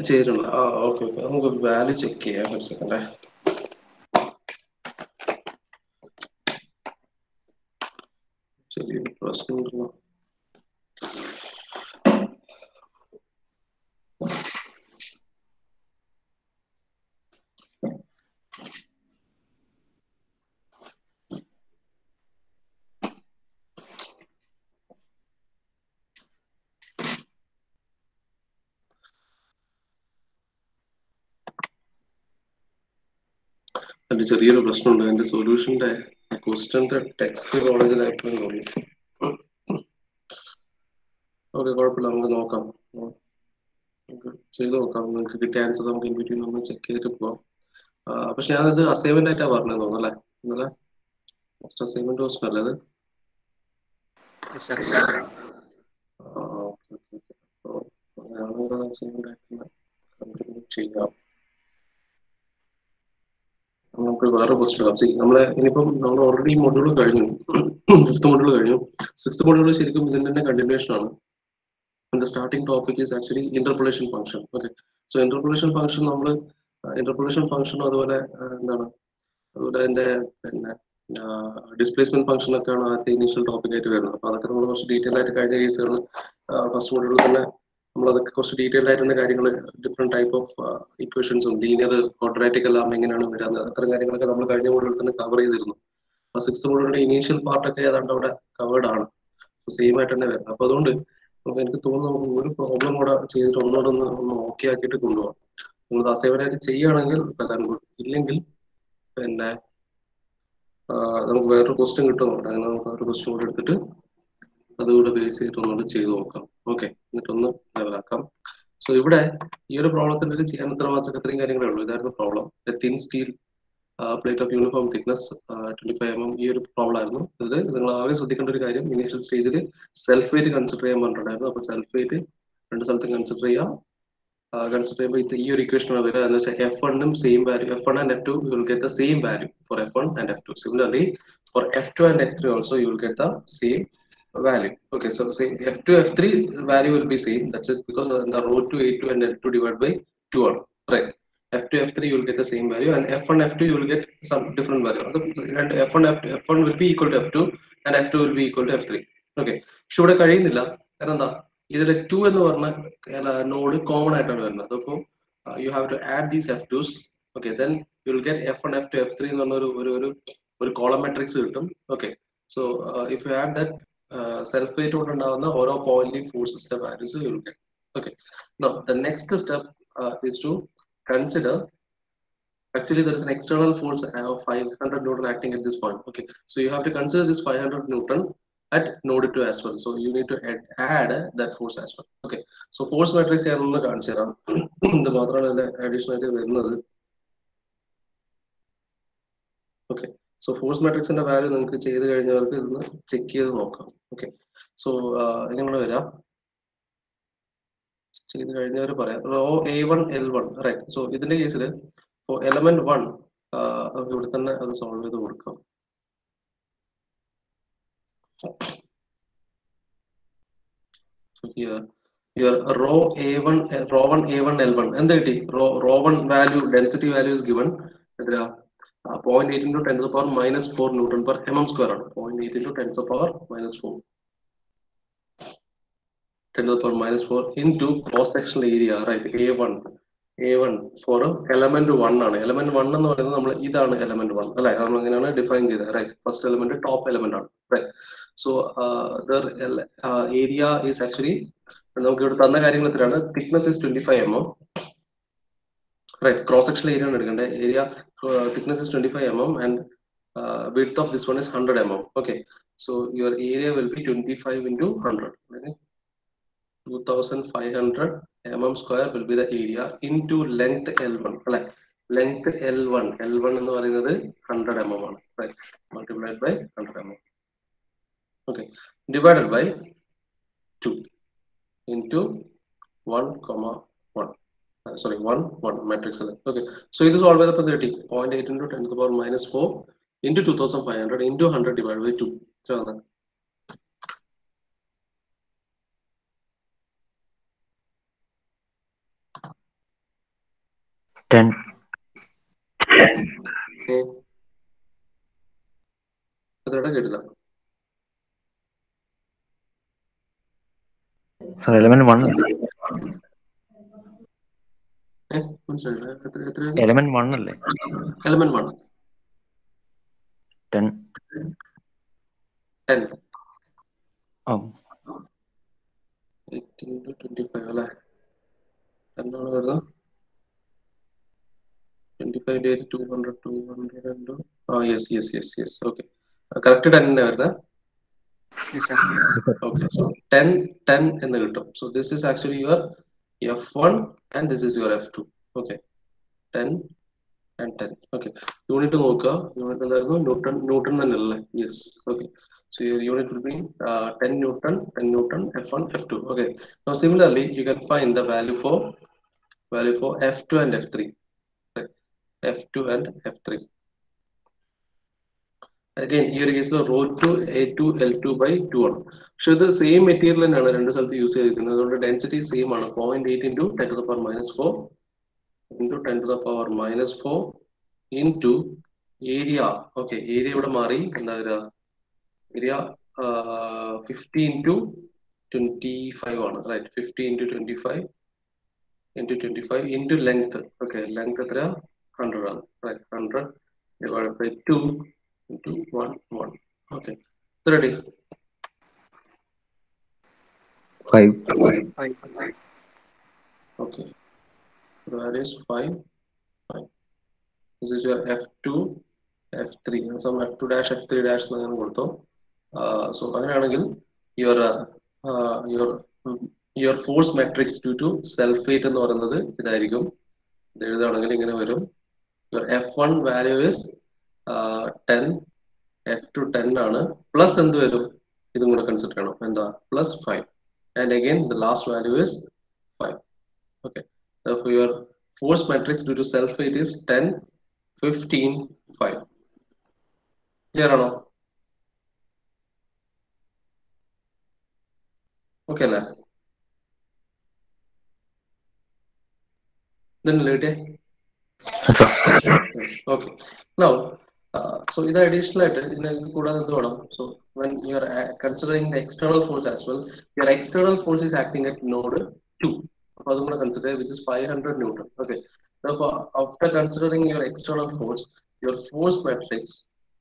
ചെയ്തിട്ടുണ്ട്. ആ okay okay. നമുക്ക് വാല്യൂ ചെക്ക് ചെയ്യാം ഒരു സെക്കൻഡ് ചെറിയൊരു പ്രശ്നമുണ്ടല്ലോ അതിന്റെ ചെറിയൊരു പ്രശ്നമുണ്ട്. അതിന്റെ സൊല്യൂഷന്റെ ക്വസ്റ്റ്യന്റെ ടെക്സ്റ്റ് കോളേജിലായിട്ടും തോന്നുന്നു. ഓക്കെ കുഴപ്പമില്ല. നമുക്ക് നോക്കാം. ചെയ്ത് നോക്കാം. നിങ്ങൾക്ക് കിട്ടിയ ആൻസർ നമുക്ക് ഇൻ ബിറ്റ്വീൻ ഒന്ന് ചെക്ക് ചെയ്തിട്ട് പോവാം. പക്ഷെ ഞാനത് അസൈൻമെന്റ് ആയിട്ടാ പറഞ്ഞത് തോന്നുന്നു അല്ലേ? ഇന്നലെ ഫസ്റ്റ് അസൈൻമെന്റ് ക്വസ്റ്റൻ അല്ലേ അത്. Okay okay okay. അസൈൻമെന്റ് ആയിട്ട് ചെയ്യാം. നമുക്ക് വേറെ ക്വസ്റ്റൻ ആക്കാം ചെയ്യും നമ്മളെ ഇനിയിപ്പം നമ്മൾ ഓൾറെഡി മൊഡ്യൂൾ കഴിഞ്ഞു. ഫിഫ്ത് മൊഡ്യൂൾ കഴിഞ്ഞു. സിക്സ്ത് മൊഡ്യൂൾ ശരിക്കും ഇതിന്റെ തന്നെ കണ്ടിന്യൂഷൻ ആണ്. Starting topic is actually actually function okay so so function നമ്മൾ interpolation ഫംഗ്ഷനും അതുപോലെ എന്താണ്? അതുപോലെ അതിന്റെ പിന്നെ ഡിസ്പ്ലേസ്മെന്റ് ഫംഗ്ഷൻ ഒക്കെയാണ് ആദ്യത്തെ ഇനീഷ്യൽ ടോപ്പിക് ആയിട്ട് വരുന്നത്. അപ്പൊ അതൊക്കെ നമ്മൾ കുറച്ച് ഡീറ്റെയിൽ ആയിട്ട് കഴിഞ്ഞ കേസുകൾ ഫസ്റ്റ് മൊഡ്യൂളിൽ തന്നെ നമ്മൾ അതൊക്കെ കുറച്ച് ഡീറ്റെയിൽ ആയിരുന്ന കാര്യങ്ങൾ ഡിഫറെന്റ് ടൈപ്പ് ഓഫ് ഇക്വേഷൻസും ലീനിയർ ക്വാഡ്രാറ്റിക് എല്ലാം എങ്ങനെയാണ് വരുന്നത് അത്തരം കാര്യങ്ങളൊക്കെ നമ്മൾ കഴിഞ്ഞ മോഡലിൽ തന്നെ കവർ ചെയ്തിരുന്നു. അപ്പൊ സിക്സ് മോഡലിന്റെ ഇനീഷ്യൽ പാർട്ടൊക്കെ ഏതാണ്ട് അവിടെ കവേർഡ് ആണ്. സെയിം ആയിട്ട് തന്നെ വരുന്നത്. അപ്പൊ അതുകൊണ്ട് എനിക്ക് തോന്നുന്നു നമുക്ക് ഒരു പ്രോബ്ലം കൂടെ ചെയ്തിട്ട് ഒന്നുകൂടെ ഒന്ന് ഒന്ന് ഓക്കെ ആക്കിയിട്ട് കൊണ്ടുപോകാം. നിങ്ങൾ അസൈവനായിട്ട് ചെയ്യുകയാണെങ്കിൽ good. ഇല്ലെങ്കിൽ പിന്നെ നമുക്ക് വേറൊരു ക്വസ്റ്റ്യൻ കിട്ടുന്നുണ്ട്. അങ്ങനെ നമുക്ക് ഒരു ക്വസ്റ്റ്യൻ കൂടെ എടുത്തിട്ട് അതുകൂടെ ബേസ് ചെയ്തിട്ട് ഒന്നുകൂടെ ചെയ്തു നോക്കാം. ഓക്കെ എന്നിട്ടൊന്ന് ലെവലാക്കാം സോ ഇവിടെ ഈ ഒരു പ്രോബ്ലത്തിന്റെ ചെയ്യാൻ ഇത്ര മാത്രമേ ഇത്രയും കാര്യങ്ങളേ ഉള്ളൂ. ഇതായിരുന്നു problem thin steel plate of uniform thickness twenty five M M ഈ ഒരു പ്രോബ്ലം ആയിരുന്നു. ഇത് നിങ്ങൾ ആകെ ശ്രദ്ധിക്കേണ്ട ഒരു കാര്യം ഇനീഷ്യൽ സ്റ്റേജിൽ സെൽഫ് വെയിറ്റ് കൺസിഡർ ചെയ്യാൻ പറഞ്ഞിട്ടുണ്ടായിരുന്നു. അപ്പൊ സെൽഫ് വെയിറ്റ് രണ്ട് സ്ഥലത്തും കൺസിഡർ ചെയ്യാം കൺസിഡർ ചെയ്യുമ്പോൾ ഈ ഒരു ഇക്വേഷൻ വരിക. എന്ന് വെച്ചാൽ എഫ് വണ്ണും same value F one and F two you will get the same value for F one and F two similarly for F two and F three also you will get the same value. Okay, so say F2, F3 value will be same. That's it because uh, the row 2, A2 and L2 divided by 2 are right. F2, F3 you will get the same value and F1, F2 you will get some different value. And F1, F2, F1 will be equal to F2 and F2 will be equal to F3. Okay. പക്ഷെ ഇവിടെ കഴിയുന്നില്ല കാരണം എന്താ ഇതിൽ to എന്ന് പറഞ്ഞ node common ആയിട്ടാണ് വരുന്നത് അപ്പോൾ you have to add these F twos okay then you will get F one F two F three എന്ന് പറഞ്ഞ ഒരു ഒരു ഒരു കോളം മെട്രിക്സ് കിട്ടും okay so if self weight കൊണ്ടുണ്ടാവുന്ന ഓരോ pointing ഫോഴ്സസിന്റെ values get okay now the next step is to consider actually there is an external force of 500 newton acting at this point okay so you have to consider this 500 newton at node 2 as well so you need to add, add that force as well okay so force matrix ഞാനൊന്ന് കാണിച്ചു തരാം ഇത് മാത്രമാണ് ഇതിന്റെ additional ആയിട്ട് വരുന്നത് okay so force മാട്രിക്സിന്റെ value നിങ്ങൾക്ക് ചെയ്ത് കഴിഞ്ഞവർക്ക് ഇതൊന്ന് ചെക്ക് ചെയ്ത് നോക്കാം. ഓക്കെ സോ ഇങ്ങനെ വരാം. ചെയ്ത് കഴിഞ്ഞവർ പറയാം. Row A one L one right so ഇതിന്റെ കേസിൽ എലമെന്റ് വൺ നമുക്ക് ഇവിടെ തന്നെ അത് സോൾവ് ചെയ്ത് കൊടുക്കാം. So row A one A1, uh, row 1, A1, L1. എന്ത് കിട്ടി? Row row one value density values given എത്ര point eight into ten to power minus four newton per M M square ആണ്. Point eight into ten to power minus four ten to power minus four into cross section area right A one A one for element one ആണ്. Element one എന്ന് പറയുന്നത് നമ്മൾ ഇതാണ് element one അല്ലെ? നമ്മൾ എങ്ങനെയാണ് define ചെയ്തത് right first element top element ആണ് സോ ഏരിയ ഈസ് ആക്ച്വലി നമുക്ക് ഇവിടെ തന്ന കാര്യങ്ങൾ എത്രയാണ്? Thickness is twenty five M M five M M and width of this one is hundred M M okay so your area will be twenty five into hundred two thousand five hundred M M square will be the area into length L one അല്ലെ? Length L one L one എന്ന് പറയുന്നത് hundred M M ആണ്. Multiplied by hundred M M okay. Divided by 2 into 1 comma 1 sorry, 1, 1 matrix. Okay, so it is always up 30, 0.8 into 10 to the power minus 4 into 2500 into 100 divided by 2. So, ten okay. അതെടാ കേട്ടില്ല sir element one Element one അല്ലേ? Element one ten ten ഓ. Twenty five അല്ലേ? Ten ആണ് വരുന്നത്. Twenty five to hundred to hundred into ആ yes yes yes yes okay correct ten തന്നെ വരുന്നത് Yes, so 10, 10 എന്ന് കിട്ടും. So this is actually your F1 and this is your F2. Okay, 10 and 10. Okay, unit നോക്കുക unit എന്തായിരുന്നു newton newton തന്നെ അല്ലേ yes okay So your unit will be uh, 10 Newton, 10 Newton, F1, F2. Okay. Now similarly, you can find the value for value for F2 and F3. Right. F2 and F3. Again ഈ ഒരു കേസിൽ row two A two L two by two ആണ്. പക്ഷെ ഇത് same material തന്നെയാണ് രണ്ട് സ്ഥലത്ത് use ചെയ്തിരിക്കുന്നത്. അതുകൊണ്ട് ഡെൻസിറ്റി സെയിം ആണ്. Point eight into ten to the power minus four into ten to the power minus four into area okay area ഇവിടെ മാറി. എന്താ വരിക? Area fifty into twenty five ആണ്. Right fifty into twenty five into twenty five into length okay length എത്ര hundred ആണ്. Right hundred divide by two into 1 1 okay 30 five Five. okay the value is 5 5 this is your f2 f3 some f2 dash f3 dash അങ്ങനെ കൊടുത്തോ so അങ്ങനെയാണെങ്കിൽ your your your force matrix due to sulphate എന്ന് പറയുന്നത് ഇതായിരിക്കും ഇത് എഴുതുകയാണെങ്കിൽ ഇങ്ങനെ വരും your F one value is ten F two ten ആണ്. പ്ലസ് എന്ത് വരും? ഇതും കൂടെ കൺസിഡർ ചെയ്യണം. എന്താ plus five and again the last value is five okay your force matrix due to self sulfate is 10 15 5 clear ആണോ? ഓക്കെ അല്ലേ? ഇതുണ്ടല്ലോ കിട്ടിയേ? ഓക്കെ നൗ സോ ഇത് അഡീഷണൽ ആയിട്ട് ഇതിന് ഇത് കൂടാതെ എന്ത് വേണം so when you are considering external force as well your external force is acting at node two അപ്പൊ അതും കൂടെ consider which is five hundred newton okay after considering your external force your force matrix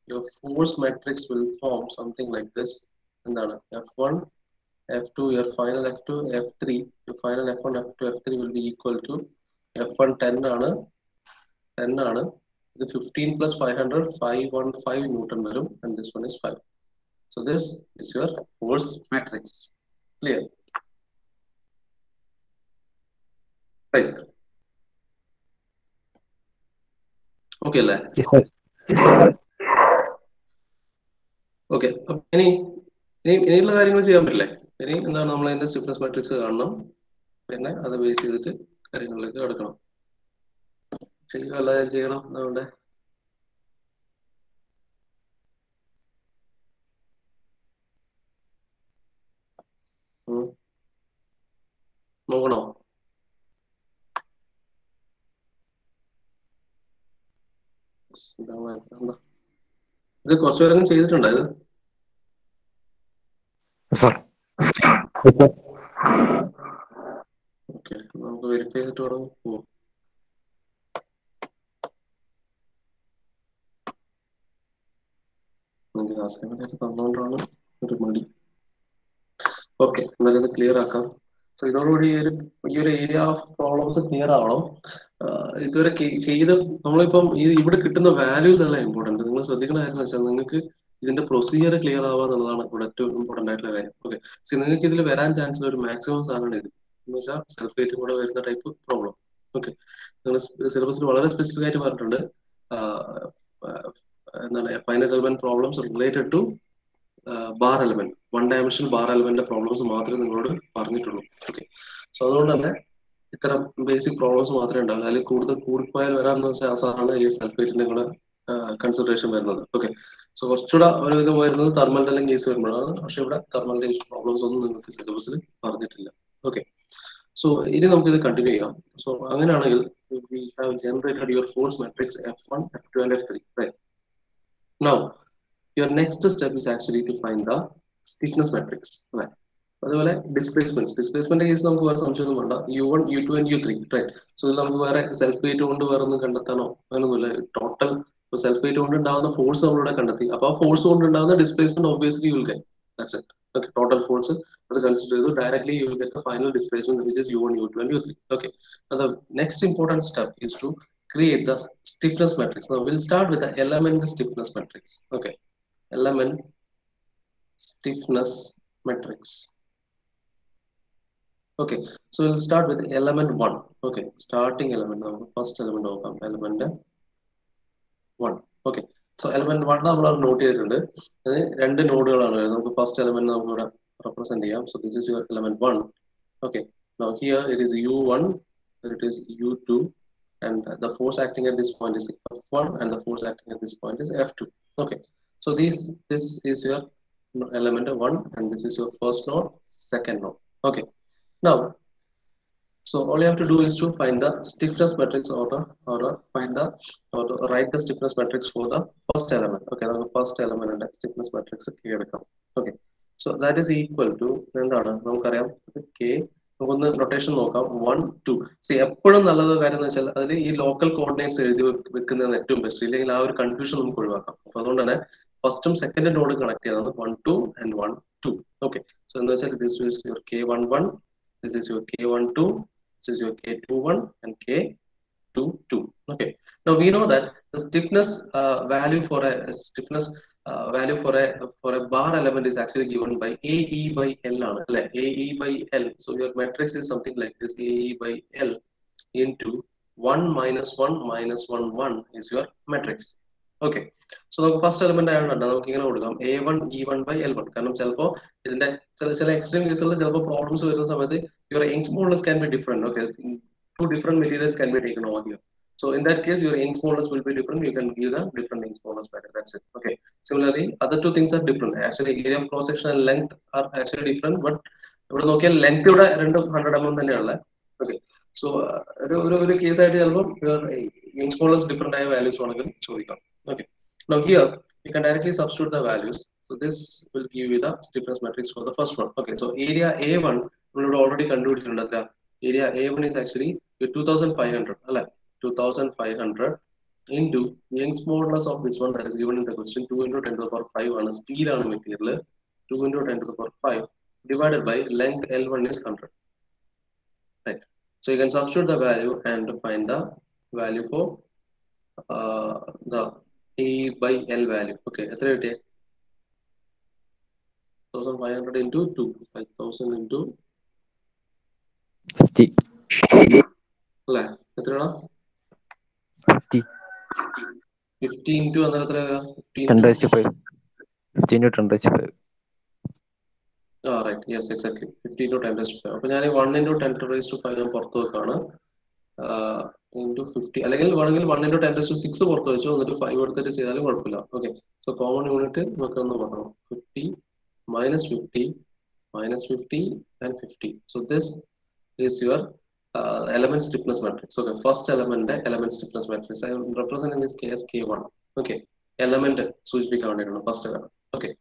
your force matrix will form something like this എന്താണ് f1 f2 your final f2 f3 your final f1 f2 f3 will be equal to f1 10 ആണ് 10 ആണ് ഇത് 15 plus 500 515 newton വരും. And this one is 5 so this is your force matrix. Clear? Right. Okay അല്ലേ okay ഇനി ഇനി ഇനിയുള്ള കാര്യങ്ങൾ ചെയ്യാൻ പറ്റില്ലേ? ഇനി എന്താണ് നമ്മൾ അതിന്റെ സ്റ്റിഫ്നസ് മാട്രിക്സ് കാണണം. പിന്നെ അത് ബേസ് ചെയ്തിട്ട് കാര്യങ്ങളിലേക്ക് കടക്കണം. ചെയ്യുക അല്ലാതെ ചെയ്യണം നമ്മുടെ നോക്കണോ? ഇത് കുറച്ചു പേരൊന്നും ചെയ്തിട്ടുണ്ടോ ഇത്? സാർ. ഓക്കെ നമുക്ക് വെരിഫൈ ചെയ്തിട്ട് പോവാം. അസൈൻമെന്റ് തന്നുകൊണ്ടാണ് ഒരു മടി. ഓക്കെ എന്നാലും ഇത് ക്ലിയർ ആക്കാം. സോ ഇതോടുകൂടി ഈ ഒരു ഈ ഒരു ഏരിയ ഓഫ് പ്രോബ്ലംസ് ക്ലിയർ ആവണം. ഇതുവരെ ചെയ്ത് നമ്മളിപ്പം ഈ ഇവിടെ കിട്ടുന്ന വാല്യൂസ് അല്ല ഇമ്പോർട്ടന്റ് നിങ്ങൾ ശ്രദ്ധിക്കുന്ന കാര്യം വെച്ചാൽ നിങ്ങൾക്ക് ഇതിന്റെ പ്രൊസീജിയർ ക്ലിയർ ആവുക എന്നുള്ളതാണ് ഇവിടെ ഏറ്റവും ഇമ്പോർട്ടന്റ് ആയിട്ടുള്ള കാര്യം. ഓക്കെ സി നിങ്ങൾക്ക് ഇതിൽ വരാൻ ചാൻസ് ഒരു മാക്സിമം സാധനമാണ് ഇത്. എന്ന് വെച്ചാൽ സെൽഫ് സെൽഫേറ്റും കൂടെ വരുന്ന ടൈപ്പ് പ്രോബ്ലം ഓക്കെ നിങ്ങൾ സിലബസിൽ വളരെ സ്പെസിഫിക് ആയിട്ട് പറഞ്ഞിട്ടുണ്ട്. എന്താണ് finite element problems related to bar element one dimension bar element problems മാത്രമേ നിങ്ങളോട് പറഞ്ഞിട്ടുള്ളൂ. ഓക്കെ സോ അതുകൊണ്ട് തന്നെ ഇത്തരം ബേസിക് പ്രോബ്ലംസ് മാത്രമേ ഉണ്ടാവില്ല അതിൽ കൂടുതൽ കൂടിപ്പോയാൽ വരാമെന്ന് വെച്ചാൽ സാറാണ് ഈ സൾഫേറ്റിന്റെ കൂടെ കൺസിഡറേഷൻ വരുന്നത്. ഓക്കെ സോ കുറച്ചുകൂടെ ഒരു വിധം വരുന്നത് തെർമലിന്റെ കേസ് വരുമ്പോഴാണ്. പക്ഷെ ഇവിടെ തെർമലിന്റെ പ്രോബ്ലംസ് ഒന്നും നിങ്ങൾക്ക് സിലബസിൽ പറഞ്ഞിട്ടില്ല. ഓക്കെ സോ ഇനി നമുക്ക് ഇത് കണ്ടിന്യൂ ചെയ്യാം. സോ അങ്ങനെയാണെങ്കിൽ we have generated your force matrix F one F two and F three now your next step is actually to find the stiffness matrix അല്ലെ അതുപോലെ ഡിസ്പ്ലേസ്മെന്റ് ഡിസ്പ്ലേസ്മെന്റ് കേസ് നമുക്ക് വേറെ സംശയമൊന്നും വേണ്ട. U one U two and U three right so ഇത് നമുക്ക് വേറെ self weight കൊണ്ട് വേറെ ഒന്നും കണ്ടെത്താനോ അങ്ങനൊന്നുമില്ല. ടോട്ടൽ സെൽഫ് വെയിറ്റ് കൊണ്ട് ഉണ്ടാകുന്ന ഫോഴ്സ് നമ്മളിവിടെ കണ്ടെത്തി. അപ്പൊ ആ ഫോഴ്സ് കൊണ്ട് ഉണ്ടാകുന്ന displacement obviously you will get that's it okay total force അത് കൺസിഡർ ചെയ്തു. Directly you get final displacement which is U one U two and U three okay the next important step is to create the stiffness matrix. Now we'll start with the element stiffness matrix. Okay, element stiffness matrix. Okay, so we'll start with element one. Okay, starting element now. First element നോക്കാം element one. Okay, so element one നമ്മൾ not ചെയ്തിട്ടുണ്ട് അത് രണ്ട് നോഡുകളാണ് വരുന്നത് നമുക്ക് first element നമുക്ക് ഇവിടെ represent ചെയ്യാം so this is your element one okay Now here it is U1, it is U2, and the force acting at this point is F1, and the force acting at this point is F2. Okay, so this this is your element one, and this is your first node, second node. Okay, now so all you have to do is to find the stiffness matrix or the or the find the or the, write the stiffness matrix for the first element. Okay, the first element and stiffness matrix here come. Okay, so that is equal to എന്താണ് നമുക്കറിയാം k നമുക്കൊന്ന് notation നോക്കാം. One two C എപ്പോഴും നല്ലത് കാര്യം എന്ന് വെച്ചാൽ അതിൽ ഈ ലോക്കൽ കോർഡിനേറ്റ്സ് എഴുതി വെക്ക് വെക്കുന്നതാണ് ഏറ്റവും ബെസ്റ്റ് ഇല്ലെങ്കിൽ ആ ഒരു കൺഫ്യൂഷൻ നമുക്ക് ഒഴിവാക്കാം. അപ്പൊ അതുകൊണ്ട് തന്നെ ഫസ്റ്റും സെക്കൻഡ് നോഡ് കണക്ട് ചെയ്യുന്നത് one two and one two okay so എന്ന് വെച്ചാൽ this is your K one one this is your K one two this is your K two one and K two two okay now we know that the stiffness uh, value for a, uh, value for a for a bar element is actually given by AE by L ആണ് അല്ലെ? AE by L. So your matrix is something like this AE by L into 1 minus 1 minus 1 1 is your matrix. Okay so നമുക്ക് first element ആയതുകൊണ്ട് നമുക്ക് ഇങ്ങനെ കൊടുക്കാം. A one E one by L one കാരണം ചിലപ്പോൾ ഇതിന്റെ ചില ചില എക്സ്ട്രീം കേസുകളിൽ ചിലപ്പോൾ പ്രോബ്ലംസ് വരുന്ന സമയത്ത് your Young's models can be different okay to different materials can be taken on here So in that case, your ink models will be different. You can give the different ink models better. That's it. Okay. Similarly, other two things are different. Actually, area of cross section and length are actually different. But ഇവിടെ നോക്കിയാൽ length ഇവിടെ രണ്ട് hundred M M തന്നെയുള്ള okay so ഒരു ഒരു ഒരു case ആയിട്ട് ചിലപ്പോൾ യങ് സ്മോളേഴ്സ് ഡിഫറെന്റ് ആയ വാല്യൂസ് വേണമെങ്കിൽ ചോദിക്കാം okay no here you can directly substitute the values so this will give you the stiffness matrix for the first one okay so area A one നമ്മളിവിടെ ഓൾറെഡി കണ്ടുപിടിച്ചിട്ടുണ്ട് അത്ര area A one is actually two thousand five hundred അല്ലെ 2500 into Young's modulus of this one that is given in the question 2 into 10 to the power 5 on a steel on material 2 into 10 to the power 5 divided by length L1 is 100. Right. So you can substitute the value and find the value for uh, the E by L value. Okay, etherity. 1500 into 2, 5000 into 50. Fifty fifty into അന്നേരം എത്ര വരാം ten raised five fifty into ten raised five ആ right yes exactly fifty to ten raised five അപ്പൊ ഞാൻ one into ten raised five ഞാൻ പുറത്ത് വെക്കാണ്. Into fifty അല്ലെങ്കിൽ വേണമെങ്കിൽ one into ten raised six പുറത്ത് വെച്ചു. എന്നിട്ട് ഫൈവ് എടുത്തിട്ട് ചെയ്താലും കുഴപ്പമില്ല. ഓക്കെ സോ കോമൺ യൂണിറ്റ് നമുക്ക് ഒന്ന് മാത്രം. Fifty minus fifty minus fifty and fifty so this is your element stiffness matrix. Okay, first element element stiffness matrix. I am representing this case K1. Okay, element switch become first element. Okay,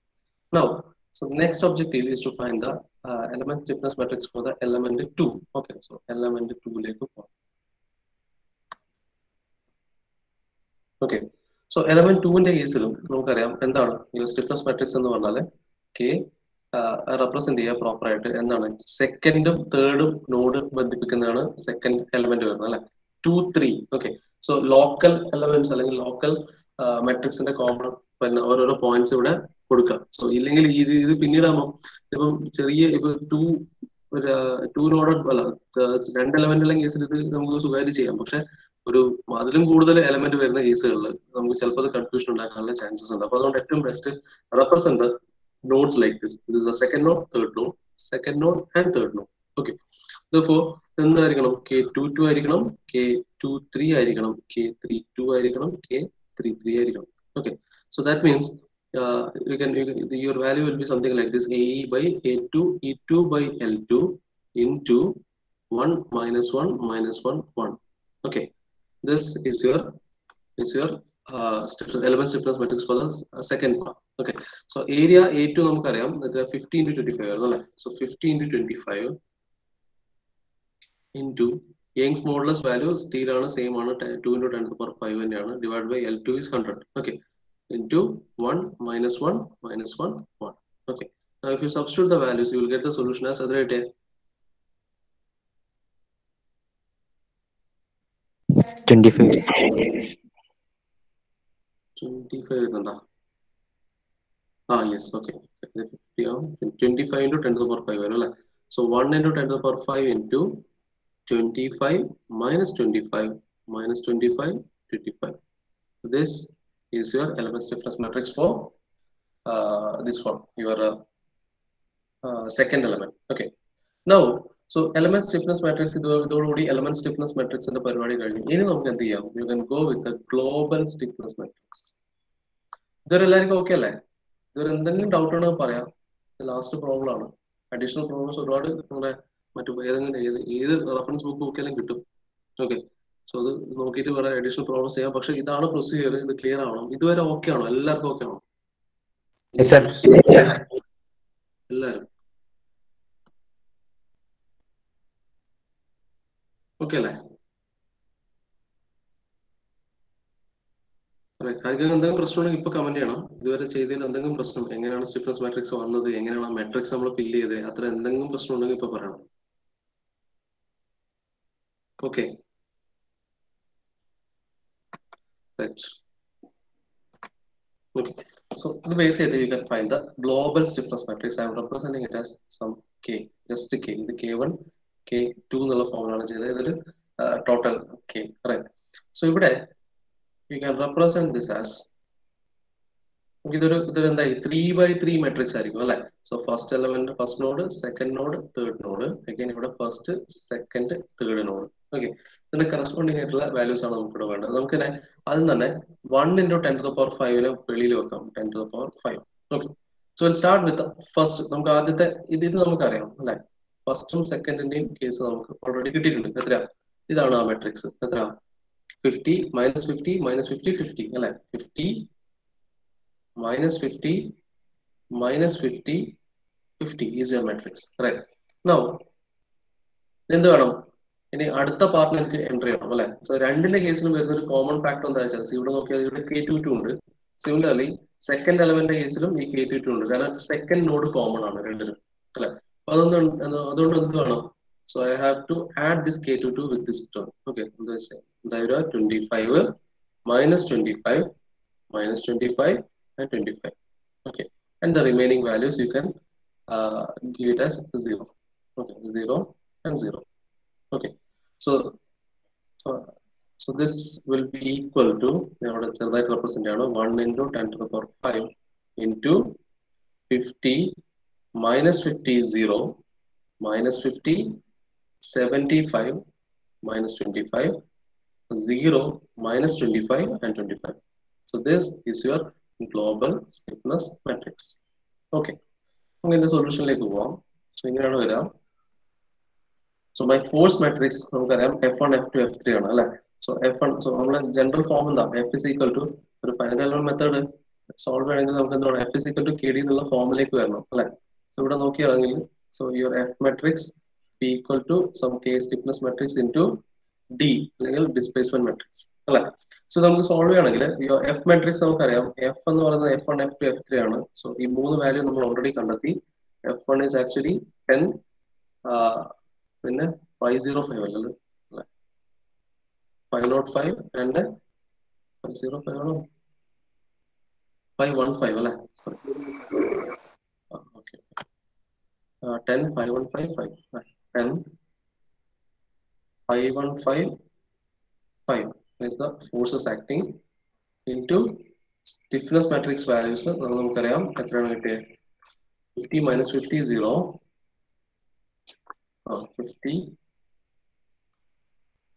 now so next objective is to find the uh, element stiffness matrix for the element 2. Okay, so element 2 like okay so element ടുവിന്റെ കേസിലും നമുക്കറിയാം എന്താണ് ഈ stiffness matrix എന്ന് പറഞ്ഞാൽ K represent ചെയ്യുക proper ആയിട്ട് എന്താണ് സെക്കൻഡും തേർഡും നോഡ് ബന്ധിപ്പിക്കുന്നതാണ് സെക്കൻഡ് എലമെന്റ് വരുന്നത് അല്ലെ? Two three okay so local elements അല്ലെങ്കിൽ ലോക്കൽ മെട്രിക്സിന്റെ കോമൺ പിന്നെ ഓരോരോ പോയിന്റ്സ് ഇവിടെ കൊടുക്കാം സോ ഇല്ലെങ്കിൽ ഈ ഇത് പിന്നീടാകുമ്പോൾ ഇപ്പം ചെറിയ ഇപ്പൊ ടു ടു നോഡ് അല്ല രണ്ട് എലമെന്റ് ഉള്ള കേസിൽ ഇത് നമുക്ക് സുഖമായിട്ട് ചെയ്യാം. പക്ഷെ ഒരു അതിലും കൂടുതൽ എലമെന്റ് വരുന്ന കേസുകളിൽ നമുക്ക് ചിലപ്പോൾ അത് കൺഫ്യൂഷൻ ഉണ്ടാക്കാനുള്ള ചാൻസസ് ഉണ്ട്. അപ്പൊ അതുകൊണ്ട് ഏറ്റവും best represent nodes like this. This is a second node, third node, second node, and third node. Okay. Therefore, എന്തായിരിക്കണം കെ ടു ടു ആയിരിക്കണം കെ ടു ത്രീ ആയിരിക്കണം കെ ത്രീ ടു ആയിരിക്കണം കെ ത്രീ ത്രീ ആയിരിക്കണം okay so that means you can, you can your value will be something like this ae by a2 e2 by l2 into 1 minus 1 minus 1 1 okay this is your is your uh, stiffness, element stiffness matrix for the uh, second part okay so area a2 നമുക്കറിയാം that 50 into 25 ആയിരുന്നു അല്ലേ so 50 into 25 into Young's modulus value still ആണ് same ആണ് 2 into 10 to the power 5 തന്നെയാണ് divided by L2 is 100 okay into 1 minus 1 minus 1 1 okay now if you substitute the values you will get the solution as other day twenty five 25 വരുന്നുണ്ടോ ആ yes okay fifty ആവും twenty five into ten to power five വരും അല്ലേ so one into ten to power five into twenty five minus twenty five minus twenty five twenty five this is your element stiffness matrix for this for your second element okay now so element stiffness matrix ഇതോടുകൂടി element stiffness മാട്രിക്സിന്റെ പരിപാടി കഴിഞ്ഞു. ഇനി നമുക്ക് എന്ത് ചെയ്യാം? You can go with global stiffness matrix ഇതൊരു എല്ലാവർക്കും ഓക്കെ അല്ലേ? ഇതൊരു എന്തെങ്കിലും ഡൗട്ട് ഉണ്ടെങ്കിൽ പറയാം. ലാസ്റ്റ് പ്രോബ്ലം ആണ്. അഡീഷണൽ പ്രോബ്ലംസ് ഒരുപാട് നമ്മുടെ മറ്റു ഏതെങ്കിലും ഏത് ഏത് റെഫറൻസ് ബുക്ക് നോക്കിയാലും കിട്ടും. ഓക്കെ സോ അത് നോക്കിയിട്ട് വേറെ അഡീഷണൽ പ്രോബ്ലംസ് ചെയ്യാം. പക്ഷെ ഇതാണ് പ്രൊസീജിയർ ഇത് ക്ലിയർ ആവണം. ഇതുവരെ ഓക്കെ ആണോ? എല്ലാവർക്കും ഓക്കെ ആണോ. എല്ലാരും ഓക്കെ അല്ലേ? ആർക്കെങ്കിലും എന്തെങ്കിലും പ്രശ്നം ഉണ്ടെങ്കിൽ ഇപ്പൊ കമന്റ് ചെയ്യണം. ഇതുവരെ ചെയ്തതിൽ എന്തെങ്കിലും പ്രശ്നം എങ്ങനെയാണ് സ്റ്റിഫ്നസ് മാട്രിക്സ് വന്നത് എങ്ങനെയാണ് ആ മാട്രിക്സ് നമ്മൾ ഫില്ല് ചെയ്തത് അത്ര എന്തെങ്കിലും പ്രശ്നം ഉണ്ടെങ്കിൽ ഇപ്പൊ പറയണം. Okay Okay. So the base here you can find the global stiffness matrix. I am representing it as some K, just K. The K1, K2 എന്നുള്ള ഫോമിലാണ് ചെയ്തത്. ഇതൊരു ടോട്ടൽ K, റൈറ്റ് So ഇവിടെ you can represent this as ഇതൊരു ഇതൊരു എന്തായി? Three by three matrix ആയിരിക്കും അല്ലെ? So first element first node second node third node again ഇവിടെ first second third node okay ഇതിന്റെ കറസ്പോണ്ടിങ് ആയിട്ടുള്ള വാല്യൂസ് ആണ് നമുക്ക് ഇവിടെ വേണ്ടത് നമുക്ക് തന്നെ ആദ്യം തന്നെ one into ten to the power ഫൈവിന് വെളിയിൽ വെക്കാം. Ten to the power five okay so will start with first നമുക്ക് ആദ്യത്തെ ഇത് ഇത് നമുക്കറിയാം അല്ലെ? ഫസ്റ്റും സെക്കൻഡിന്റെയും കേസ് നമുക്ക് ഓൾറെഡി കിട്ടിയിട്ടുണ്ട്. എത്ര ഇതാണ് ആ മെട്രിക്സ് എത്ര fifty minus fifty minus fifty fifty അല്ലെ? Fifty 50 minus 50 50 is your matrix right? Now എന്ത് വേണം? ഇനി അടുത്ത പാർട്ടിൽ എനിക്ക് എൻട്രി ചെയ്യണം അല്ലെ? സോ രണ്ടിന്റെ കേസിലും വരുന്ന ഒരു കോമൺ ഫാക്ടർ എന്താ വെച്ചാൽ ഇവിടെ നോക്കിയാൽ ഇവിടെ കെ ടു ടു ഉണ്ട്. സിമിലർലി സെക്കൻഡ് എലമെന്റ് കേസിലും ഈ കെ ടു ടു ഉണ്ട്. കാരണം സെക്കൻഡ് നോഡ് കോമൺ ആണ് രണ്ടിനും അല്ലെ? അപ്പൊ അതൊന്നും അതുകൊണ്ട് എന്ത് വേണം? So I have to add this K two two with this term okay എന്താ വെച്ചാൽ അതായത് twenty five minus twenty five minus twenty five and 25 okay and the remaining values you can uh, give it as 0 okay 0 and 0 okay so uh, so this will be equal to now let's say that represent 1 into 10 to the power 5 into 50 minus 50 0 minus 50 75 minus 25 0 minus 25 and 25 so this is your global stiffness matrix. Okay. ഇതിന്റെ സൊല്യൂഷനിലേക്ക് പോവാം. So ഇങ്ങനെയാണ് വരാം so my force matrix നമുക്കറിയാം F one F two F three ആണ് അല്ലെ? So F one so നമ്മുടെ general form എന്താ? F is equal to ഒരു ഫൈനൽ മെത്തേഡ് സോൾവ് ചെയ്യണമെങ്കിൽ നമുക്ക് എന്താണ് F is equal to K D എന്നുള്ള ഫോമിലേക്ക് വരണം അല്ലെ? സോ ഇവിടെ നോക്കിയാണെങ്കിൽ so your F matrix equal to some K stiffness matrix into D അല്ലെങ്കിൽ ഡിസ്പ്ലേസ്മെന്റ് മെട്രിക്സ് അല്ലെ? സോ നമുക്ക് സോൾവ് ചെയ്യണമെങ്കിൽ എഫ് മെട്രിക്സ് നമുക്കറിയാം. എഫ് എന്ന് പറയുന്നത് F one F two F three ആണ്. സോ ഈ മൂന്ന് വാല്യൂ നമ്മൾ ഓൾറെഡി കണ്ടെത്തി. F one is actually ten പിന്നെ ഫൈവ് സീറോ ഫൈവ് അല്ലത് five not five and five zero five ആണോ. ഫൈവ് വൺ ഫൈവ് അല്ലേ? Ten five one five five ten five one five five is the forces acting into stiffness matrix values നമ്മൾ നമുക്കറിയാം എത്രയാണ് കിട്ടിയത് fifty minus fifty zero fifty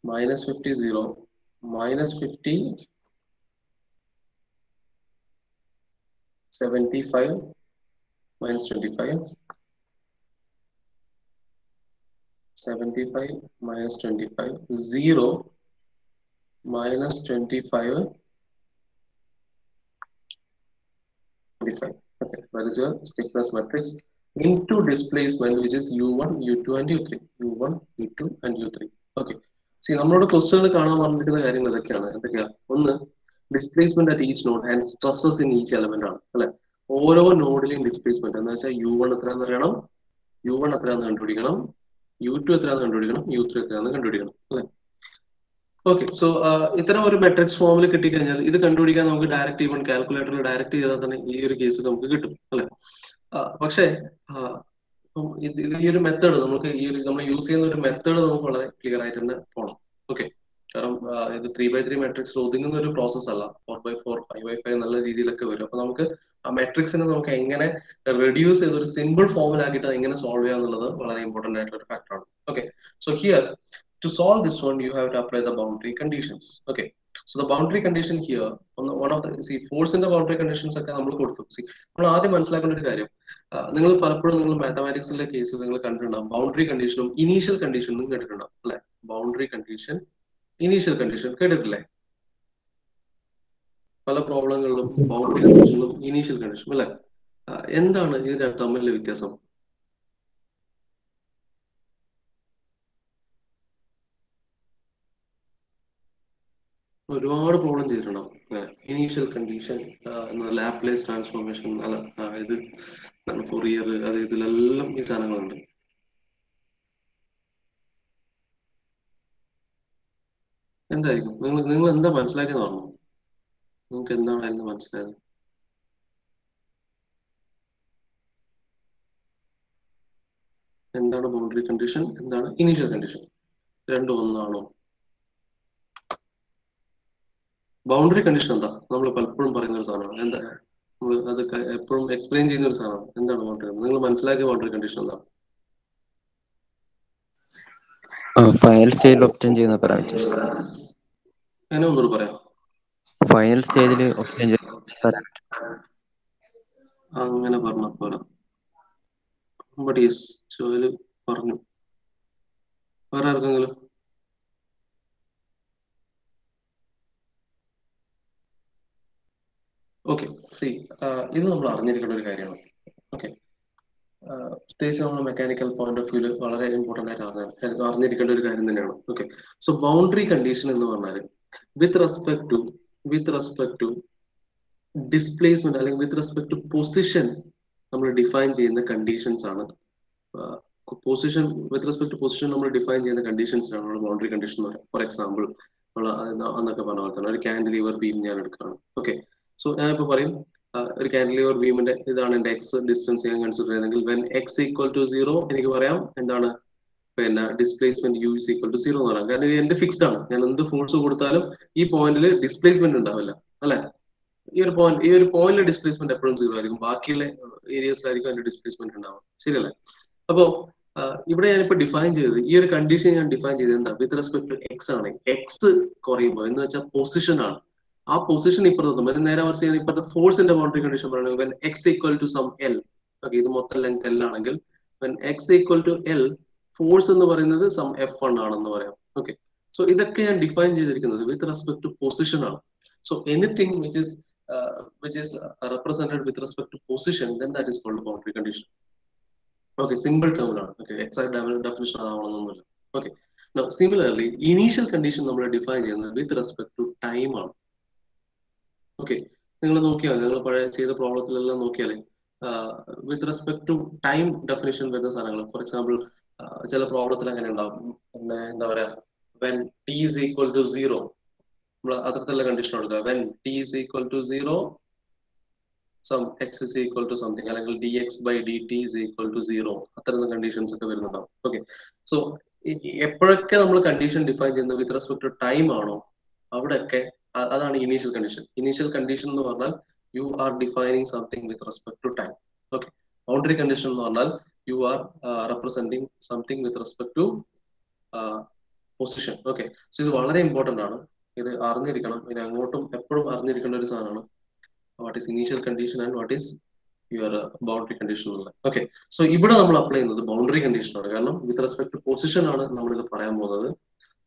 minus 50 0 minus 50 75 minus 25 75 minus 25 0 minus 25 25 okay that is your stiffness matrix into displacement which is u1 u2 and u3 u1 u2 and u3 okay. See നമ്മളോട് ക്വസ്റ്റ്യനിൽ കാണാൻ പറഞ്ഞിരിക്കുന്ന കാര്യങ്ങൾ ഇതൊക്കെയാണ്. എന്തൊക്കെയാ? ഒന്ന് displacement at each node and stresses in each element ആണ്. അല്ലെ? ഓരോ നോഡിലെയും ഡിസ്പ്ലേസ്മെന്റ് എന്ന് വെച്ചാൽ യു വൺ എത്രയാണെന്ന് അറിയണം? യു വൺ എത്രയാണെന്ന് കണ്ടുപിടിക്കണം? യു ടു എത്രയാണെന്ന് കണ്ടുപിടിക്കണം യു ത്രീ എത്രയാണെന്ന് കണ്ടുപിടിക്കണം അല്ലെ? ഓക്കെ സോ ഇത്തരം ഒരു മെട്രിക്സ് ഫോമിൽ കിട്ടിക്കഴിഞ്ഞാൽ ഇത് കണ്ടുപിടിക്കാൻ നമുക്ക് ഡയറക്റ്റ് ഈവൺ കാൽക്കുലേറ്ററിൽ ഡയറക്റ്റ് ചെയ്താൽ തന്നെ ഈ ഒരു കേസ് നമുക്ക് കിട്ടും അല്ലെ? പക്ഷേ ഇത് ഈ ഒരു മെത്തേഡ് നമുക്ക് ഈ ഒരു നമ്മൾ യൂസ് ചെയ്യുന്ന ഒരു മെത്തേഡ് നമുക്ക് വളരെ ക്ലിയർ ആയിട്ട് തന്നെ പോകണം ഓക്കെ കാരണം ഇത് ത്രീ ബൈ ത്രീ മെട്രിക്സിൽ ഒതുങ്ങുന്ന ഒരു പ്രോസസ് അല്ല. Four by four five by five നല്ല രീതിയിലൊക്കെ വരും. അപ്പൊ നമുക്ക് ആ മെട്രിക്സിനെ നമുക്ക് എങ്ങനെ റെഡ്യൂസ് ചെയ്ത് ഒരു സിമ്പിൾ ഫോമിലാക്കിയിട്ട് എങ്ങനെ സോൾവ് ചെയ്യുക എന്നുള്ളത് വളരെ ഇമ്പോർട്ടന്റ് ആയിട്ടുള്ള ഒരു ഫാക്ടറാണ് okay so here to solve this one you have to apply the boundary conditions Okay. So the boundary condition here on one of in the boundary conditions ഒക്കെ നമ്മൾ കൊടുത്തു. സി നമ്മൾ ആദ്യം മനസ്സിലാക്കേണ്ട ഒരു കാര്യം നിങ്ങൾ പലപ്പോഴും നിങ്ങൾ മാത്തമാറ്റിക്സിലെ കേസ് നിങ്ങൾ കണ്ടിട്ടുണ്ടാവും. ബൗണ്ടറി കണ്ടീഷനും ഇനീഷ്യൽ കണ്ടീഷനും കേട്ടിട്ടുണ്ടാവും അല്ലെ? ബൗണ്ടറി കണ്ടീഷൻ ഇനീഷ്യൽ കണ്ടീഷൻ കേട്ടിട്ടില്ലേ? പല പ്രോബ്ലങ്ങളിലും ബൗണ്ടറി കണ്ടീഷനിലും ഇനീഷ്യൽ കണ്ടീഷൻ അല്ലെ? എന്താണ് ഇതിന്റെ തമ്മിലുള്ള വ്യത്യാസം? ഒരുപാട് പ്രോബ്ലം ചെയ്തിട്ടുണ്ടാവും. ഇനീഷ്യൽ കണ്ടീഷൻ ലാപ്ലേസ് ട്രാൻസ്ഫോർമേഷൻ അല്ല ഇത് ഫോർ ഇയർ അത് ഇതിലെല്ലാം ഈ സാധനങ്ങളുണ്ട്. എന്തായിരിക്കും? നിങ്ങൾ നിങ്ങൾ എന്താ മനസ്സിലാക്കിയെന്ന് പറഞ്ഞു? നിങ്ങൾക്ക് എന്താണ് അതിന് മനസ്സിലായത്? എന്താണ് ബൗണ്ടറി കണ്ടീഷൻ എന്താണ് ഇനീഷ്യൽ കണ്ടീഷൻ രണ്ടും ഒന്നാണോ? ബൗണ്ടറി കണ്ടീഷൻ എന്താ? നമ്മൾ പലപ്പോഴും പറയുന്ന ഒരു സാധനമാണ്. എന്താ? നമ്മൾ അത് എപ്പോഴും എക്സ്പ്ലെയിൻ ചെയ്യുന്ന ഒരു സാധനമാണ്. എന്താണ് ബൗണ്ടറി നിങ്ങൾ മനസ്സിലാക്കിയ ബൗണ്ടറി കണ്ടീഷൻ എന്താ? ഫൈനൽ സ്റ്റേജിൽ ഒപ്റ്റൻ ചെയ്യുന്ന പാരാമീറ്റേഴ്സ് അങ്ങനെ ഒന്നുകൂടി പറയാം ഫൈനൽ സ്റ്റേജിൽ അങ്ങനെ പറഞ്ഞ പോലെ പറഞ്ഞു. വേറെ ആർക്കെങ്കിലും? ഓക്കെ സി ഇത് നമ്മൾ അറിഞ്ഞിരിക്കേണ്ട ഒരു കാര്യമാണ്. ഓക്കെ പ്രത്യേകിച്ച് നമ്മൾ മെക്കാനിക്കൽ പോയിന്റ് ഓഫ് വ്യൂൽ വളരെ ഇമ്പോർട്ടന്റ് ആയിട്ട് അറിഞ്ഞ അറിഞ്ഞിരിക്കേണ്ട ഒരു കാര്യം തന്നെയാണ്. ഓക്കെ സോ ബൗണ്ടറി കണ്ടീഷൻ എന്ന് പറഞ്ഞാൽ with respect to with respect to displacement അല്ലെങ്കിൽ വിത്ത് റെസ്പെക്ട് ടു പൊസിഷൻ നമ്മൾ ഡിഫൈൻ ചെയ്യുന്ന കണ്ടീഷൻസ് ആണ്. Position with respect to position നമ്മൾ ഡിഫൈൻ ചെയ്യുന്ന കണ്ടീഷൻസ് നമ്മൾ ബൗണ്ടറി കണ്ടീഷൻ എന്ന് പറയുന്നത് ഫോർ എക്സാമ്പിൾ നമ്മൾ അന്നൊക്കെ പറഞ്ഞ പോലെ തന്നെ. ഒരു കാൻഡിലീവർ ബീം ഞാൻ എടുക്കുകയാണ്. ഓക്കെ സോ ഞാൻ ഇപ്പൊ പറയും ഒരു കാൻഡിലിവർ ബീമിന്റെ ഇതാണ് എന്റെ എക്സ് ഡിസ്റ്റൻസ് ഞാൻ കൺസിഡർ ചെയ്യുന്നതെങ്കിൽ when X equal to zero എനിക്ക് പറയാം എന്താണ് പിന്നെ displacement U is equal to zero എന്ന് പറയാം കാരണം എന്റെ ഫിക്സ്ഡ് ആണ്. ഞാൻ എന്ത് ഫോഴ്സ് കൊടുത്താലും ഈ പോയിന്റിൽ ഡിസ്പ്ലേസ്മെന്റ് ഉണ്ടാവില്ല. അല്ലെ? ഈ ഒരു പോയിന്റ് ഈ ഒരു പോയിന്റിൽ ഡിസ്പ്ലേസ്മെന്റ് എപ്പോഴും സീറോ ആയിരിക്കും. ബാക്കിയുള്ള ഏരിയസിലായിരിക്കും അതിന്റെ ഡിസ്പ്ലേസ്മെന്റ് ഉണ്ടാവുക. ശരിയല്ലേ? അപ്പോ ഇവിടെ ഞാനിപ്പോ ഡിഫൈൻ ചെയ്തത് ഈ ഒരു കണ്ടീഷൻ ഞാൻ ഡിഫൈൻ ചെയ്തത് എന്താ? വിത്ത് റെസ്പെക്ട് ടു എക്സ് ആണ്. എക്സ് കുറയുമ്പോൾ എന്ന് വെച്ചാൽ പൊസിഷൻ ആണ്. ആ പൊസിഷൻ ഇപ്പുറത്ത് അതിന് നേരെ മറിച്ച് ഞാൻ ഇപ്പോഴത്തെ ഫോഴ്സിന്റെ ബൗണ്ടറി കണ്ടീഷൻ പറയുന്നത് X equal to some L okay ഇത് മൊത്തം ലെങ്ത് എൽ ആണെങ്കിൽ X equal to L force എന്ന് പറയുന്നത് സം എഫ് വൺ ആണെന്ന് പറയാം. ഓക്കെ സോ ഇതൊക്കെ ഞാൻ ഡിഫൈൻ ചെയ്തിരിക്കുന്നത് വിത്ത് റെസ്പെക്ട് ടു പൊസിഷൻ ആണ്. So anything which is which is represented with respect to position then that is called boundary condition okay simple ടേമിലാണ് okay exact definition ആവണമെന്നൊന്നുമില്ല. Okay similarly initial condition നമ്മൾ define ചെയ്യുന്നത് with respect to time ആണ്. Okay നിങ്ങൾ നോക്കിയാൽ നിങ്ങൾ പഴയ ചെയ്ത പ്രോബ്ലത്തിലെല്ലാം നോക്കിയാലേ with respect to time definition വരുന്ന സാധനങ്ങൾ ഫോർ എക്സാമ്പിൾ ചില പ്രോബ്ലത്തിൽ അങ്ങനെ ഉണ്ടാവും. പിന്നെ എന്താ പറയാ when T is equal to zero നമ്മൾ അത്തരത്തിലുള്ള കണ്ടീഷൻ കൊടുക്കുക. When T is equal to zero some X is equal to something അല്ലെങ്കിൽ D X by D T is equal to zero അത്തരം കണ്ടീഷൻസ് ഒക്കെ വരുന്നുണ്ടാവും ഓക്കെ സോ എപ്പോഴൊക്കെ നമ്മൾ condition define ചെയ്യുന്നത് വിത്ത് റെസ്പെക്ട് ടു ടൈം ആണോ അവിടെയൊക്കെ അതാണ് ഇനീഷ്യൽ കണ്ടീഷൻ ഇനീഷ്യൽ കണ്ടീഷൻ എന്ന് പറഞ്ഞാൽ you are defining something with respect to time okay boundary condition എന്ന് പറഞ്ഞാൽ you representing something with respect to uh, position okay so ഇത് വളരെ ഇമ്പോർട്ടന്റ് ആണ്. ഇത് അറിഞ്ഞിരിക്കണം. ഇനി അങ്ങോട്ടും എപ്പോഴും അറിഞ്ഞിരിക്കേണ്ട ഒരു സാധനമാണ്. What is initial condition and what is your boundary condition ഉള്ളത്. ഓക്കെ സോ ഇവിടെ നമ്മൾ അപ്ലൈ ചെയ്യുന്നത് ബൗണ്ടറി കണ്ടീഷൻ ആണ്. കാരണം വിത്ത് റെസ്പെക്ട് ടു പൊസിഷൻ ആണ് നമ്മൾ ഇത് പറയാൻ പോകുന്നത്.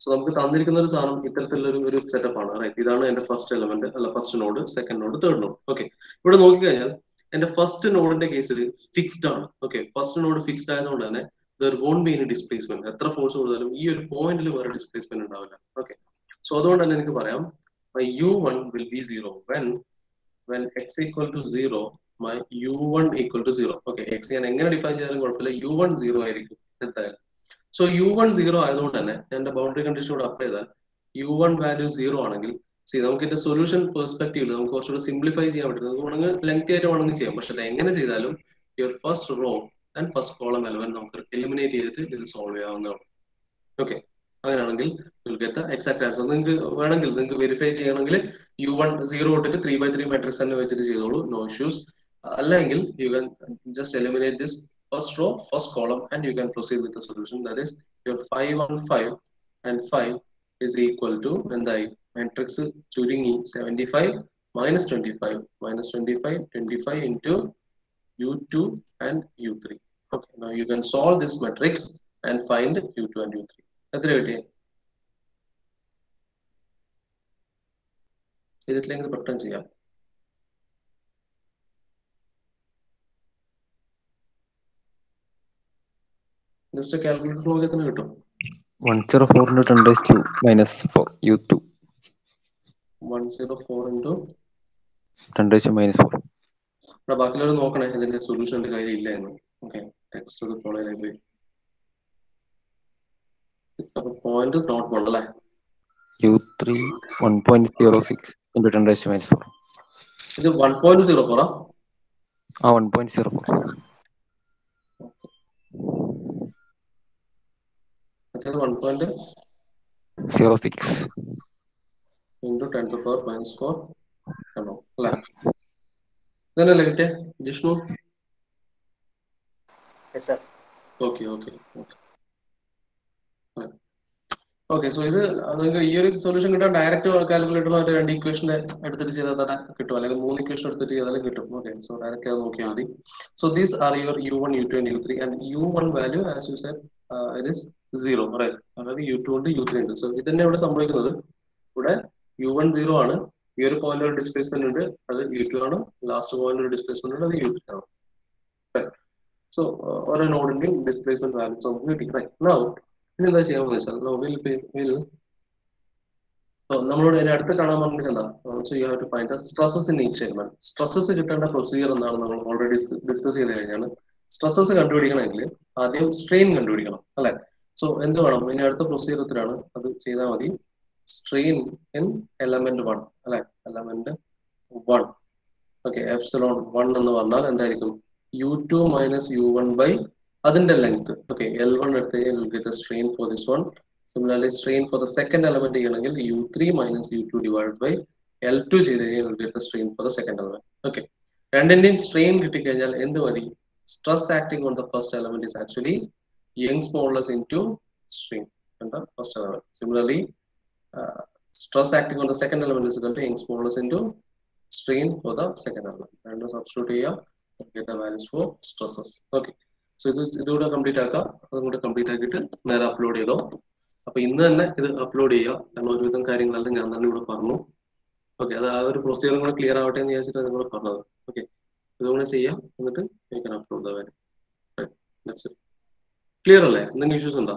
സോ നമുക്ക് തന്നിരിക്കുന്ന ഒരു സാധനം ഇത്തരത്തിലുള്ള ഒരു ഒരു സെറ്റപ്പ് ആണ് റൈറ്റ് ഇതാണ് എന്റെ ഫസ്റ്റ് എലമെന്റ് അല്ല first node second node third node okay ഇവിടെ നോക്കിക്കഴിഞ്ഞാൽ എന്റെ ഫസ്റ്റ് നോഡിന്റെ കേസിൽ ഫിക്സ്ഡ് ആണ്. ഓക്കെ ഫസ്റ്റ് നോഡ് ഫിക്സ്ഡ് ആയതുകൊണ്ട് തന്നെ there won't be any displacement എത്ര ഫോഴ്സ് കൊടുത്താലും ഈ ഒരു പോയിന്റിൽ വേറെ ഡിസ്പ്ലേസ്മെന്റ് ഉണ്ടാവില്ല. ഓക്കെ സോ അതുകൊണ്ട് തന്നെ എനിക്ക് പറയാം you one will be zero when when X equal to zero my U one equal to zero okay X ഞാൻ എങ്ങനെ ഡിഫൈൻ ചെയ്താലും കുഴപ്പമില്ല. യു വൺ സീറോ ആയിരിക്കും എന്തായാലും. സോ യു വൺ സീറോ ആയതുകൊണ്ട് തന്നെ എന്റെ ബൗണ്ടറി കണ്ടീഷൻ കൂടെ അപ്ലൈ ചെയ്താൽ യു വൺ വാല്യൂ സീറോ ആണെങ്കിൽ സി നമുക്ക് ഇതിന്റെ സൊല്യൂഷൻ പെർസ്പെക്ടീവിൽ നമുക്ക് കുറച്ചുകൂടെ സിംപ്ലിഫൈ ചെയ്യാൻ പറ്റും. നമുക്ക് വേണമെങ്കിൽ ലെങ്തി ആയിട്ട് വേണമെങ്കിൽ ചെയ്യാം. പക്ഷെ അത് എങ്ങനെ ചെയ്താലും your first row and first column eleven നമുക്ക് എലിമിനേറ്റ് ചെയ്തിട്ട് ഇത് സോൾവ് ചെയ്യാവുന്നതാണ്. ഓക്കെ അങ്ങനെയാണെങ്കിൽ ഗെറ്റ് എക്സാക്ട് ആൻസർ നിങ്ങൾക്ക് വേണമെങ്കിൽ നിങ്ങൾക്ക് വെരിഫൈ ചെയ്യണമെങ്കിൽ യു വൺ സീറോ ഇട്ടിട്ട് ത്രീ ബൈ ത്രീ മെട്രിക്സ് തന്നെ വെച്ചിട്ട് ചെയ്തോളൂ. നോ ഇഷ്യൂസ് അല്ലെങ്കിൽ you can just eliminate this first row first column and you can proceed with solution that is your five one five and five is equal to എന്തായി matrix ചുരുങ്ങി seventy five minus twenty five minus twenty five twenty five into U two and U three okay now you can solve this matrix and find u2 and u3 എത്ര കിട്ടിയേ ചെയ്തിട്ടില്ലെങ്കിൽ പെട്ടെന്ന് ചെയ്യാം. Just calculator നോക്കിയാൽ തന്നെ കിട്ടും. One zero four into ten raise to minus four U two one zero four into ten raise minus four ഇവിടെ ബാക്കിയുള്ളവർ നോക്കണേ. ഇതിന്റെ സൊല്യൂഷൻ എന്റെ കയ്യിൽ ഇല്ല എന്ന് ഓക്കെ ടെക്സ്റ്റ് ഒരു ഫോളോ ലൈബ്രറി അപ്പൊ പോയിന്റ് നോട്ട് വൺ അല്ലേ? U three one point zero six into ten raise minus four ഇത് വൺ പോയിന്റ് സീറോ ഫോറാ ആ? വൺ പോയിന്റ് സീറോ ഫോർ മറ്റേത് one point zero six into ten to power minus four ആണോ അല്ലേ? ഇതന്നെയല്ലേ കിട്ടിയ? Jishnu? Okay okay okay so ഇത് നിങ്ങൾക്ക് ഈ ഒരു സൊല്യൂഷൻ കിട്ടാൻ ഡയറക്റ്റ് കാൽക്കുലേറ്ററുമായിട്ട് രണ്ട് ഇക്വേഷൻ എടുത്തിട്ട് ചെയ്താൽ തന്നെ കിട്ടും. അല്ലെങ്കിൽ മൂന്ന് ഇക്വേഷൻ എടുത്തിട്ട് ചെയ്താലും കിട്ടും. ഓക്കെ സോ ഡയറക്റ്റ് അത് നോക്കിയാൽ മതി. So these are your U one U two and U three and U one value as you set it is zero അതായത് യു ടു ഉണ്ട് യു ത്രീ ഉണ്ട് സോ ഇത് തന്നെ ഇവിടെ സംഭവിക്കുന്നത്. ഇവിടെ യു വൺ സീറോ ആണ്. ഈ ഒരു പോയിന്റ് ഒരു ഡിസ്പ്ലേസ്മെന്റ് ഉണ്ട്. അത് യു ടു ആണ്. ലാസ്റ്റ് പോയിന്റ് ഒരു ഡിസ്പ്ലേസ്മെന്റ് ഉണ്ട്. അത് യു ത്രീ ആണ്. സോ ഓരോ നോഡിന്റെയും ഡിസ്പ്ലേസ്മെന്റ് വാല്യൂസ് നമുക്ക് കിട്ടി. നൗ ഇനി എന്താ ചെയ്യാമെന്ന് വെച്ചാൽ നൗ വിൽ വിൽ നമ്മളോട് ഇനി അടുത്ത് കാണാൻ പറഞ്ഞിട്ട് so you have to find stresses in each element stresses കിട്ടേണ്ട പ്രൊസീജിയർ എന്താണ് നമ്മൾ ഓൾറെഡി ഡിസ്കസ് ചെയ്ത് കഴിഞ്ഞാൽ സ്ട്രെസ്സസ് കണ്ടുപിടിക്കണമെങ്കിൽ ആദ്യം സ്ട്രെയിൻ കണ്ടുപിടിക്കണം. അല്ലെ? സോ എന്ത് വേണം? ഇനി അടുത്ത പ്രൊസീജിയർ എത്രയാണ് അത് ചെയ്താൽ മതി. സ്ട്രെയിൻ ഇൻ എലമെന്റ് വൺ അല്ലെ? Element one okay epsilon one എന്ന് പറഞ്ഞാൽ എന്തായിരിക്കും? U two minus u one by അതിന്റെ ലെങ്ത് ഓക്കെ എൽ വൺ എടുത്ത് get strain for this one similarly strain for the second element ചെയ്യണമെങ്കിൽ u three minus u two divide by L two ചെയ്ത് കഴിഞ്ഞാൽ strain for the second element okay രണ്ടിന്റെയും strain കിട്ടിക്കഴിഞ്ഞാൽ എന്ത് മതി stress acting on the first element is actually Young's into into string എന്താ first element similarly stress acting on the second element is equal to Young's modulus in to string for the second element രണ്ടും substitute ചെയ്യാം get the values for stresses. Okay. So ഇത് ഇതുകൂടെ complete ആക്കാം. അതും കൂടെ complete ആക്കിയിട്ട് നേരെ upload ചെയ്തോ. അപ്പൊ ഇന്ന് തന്നെ ഇത് അപ്ലോഡ് ചെയ്യാം കാരണം ഒരുവിധം കാര്യങ്ങളെല്ലാം ഞാൻ തന്നെ ഇവിടെ പറഞ്ഞു. ഓക്കെ അത് ആ ഒരു പ്രൊസീജിയറും കൂടെ ക്ലിയർ ആവട്ടെ എന്ന് വിചാരിച്ചിട്ട് നിങ്ങൾ പറഞ്ഞത്. ഓക്കെ ഇതുകൂടെ ചെയ്യാം. എന്നിട്ട് അപ്ലോഡ് ക്ലിയർ അല്ലേ? എന്തെങ്കിലും ഇഷ്യൂസ് ഉണ്ടോ?